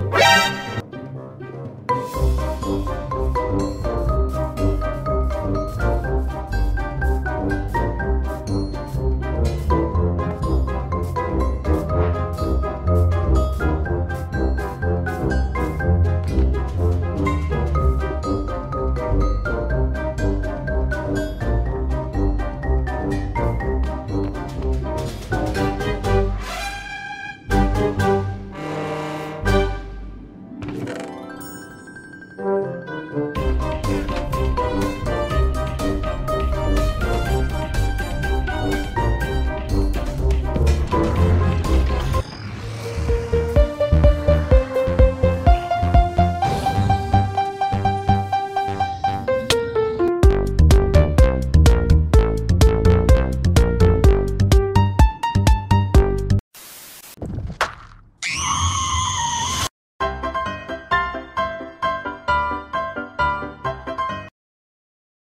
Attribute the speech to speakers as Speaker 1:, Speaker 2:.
Speaker 1: Música